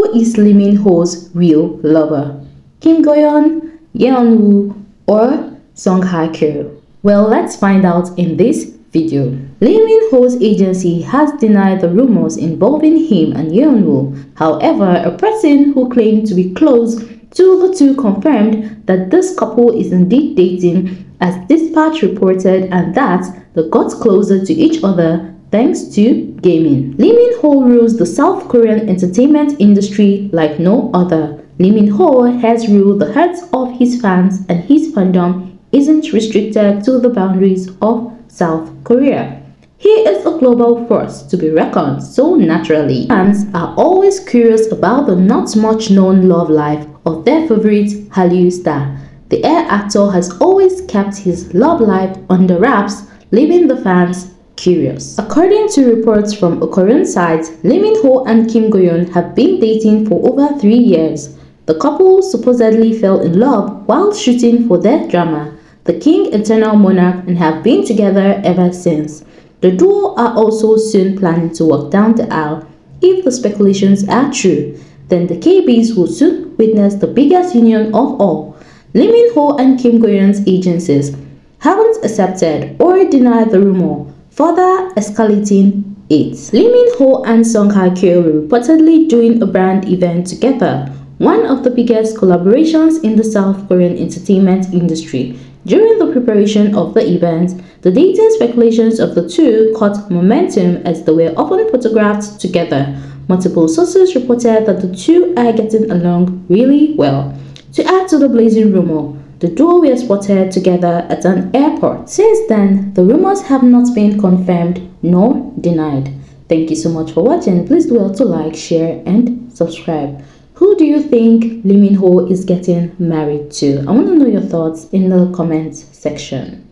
Who is Lee Ho's real lover? Kim Go-eun, Yeon Woo, or Song Hye-kyo? Well, let's find out in this video. Lee Min Ho's agency has denied the rumors involving him and Yeon Woo. However, a person who claimed to be close to the two confirmed that this couple is indeed dating as Dispatch reported and that they got closer to each other thanks to gaming. Lee Min Ho rules the South Korean entertainment industry like no other. Lee Min Ho has ruled the hearts of his fans and his fandom isn't restricted to the boundaries of South Korea. He is a global force to be reckoned so naturally. Fans are always curious about the not much known love life of their favorite Hallyu star. The air actor has always kept his love life under wraps, leaving the fans curious. According to reports from Korean site, Lee Min Ho and Kim Go-eun have been dating for over three years. The couple supposedly fell in love while shooting for their drama, The King Eternal Monarch, and have been together ever since. The duo are also soon planning to walk down the aisle. If the speculations are true, then the KBs will soon witness the biggest union of all. Lee Min Ho and Kim Go-eun's agencies haven't accepted or denied the rumor, further escalating it. Lee Min Ho and Song Hye-kyo were reportedly doing a brand event together, one of the biggest collaborations in the South Korean entertainment industry. During the preparation of the event, the dating speculations of the two caught momentum as they were often photographed together. Multiple sources reported that the two are getting along really well. To add to the blazing rumor, the duo were spotted together at an airport. Since then, the rumors have not been confirmed nor denied. Thank you so much for watching. Please do well to like, share, and subscribe. Who do you think Lee Min Ho is getting married to? I want to know your thoughts in the comments section.